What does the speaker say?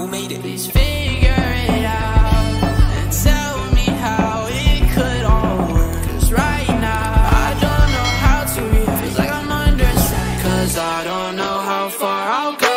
who made it. Please figure it out and tell me how it could all work. Cause right now, I don't know how to react. Feels like I'm under attack. Cause I don't know how far I'll go.